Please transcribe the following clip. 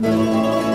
Música